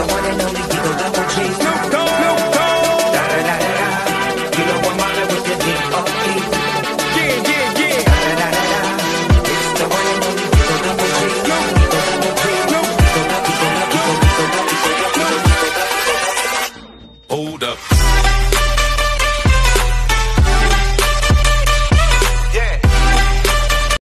the one and only Double G. Da da da da. You know Yeah, yeah, yeah. Da da da da. It's the one and only Double G. Double G. Double G. Double G. Hold up.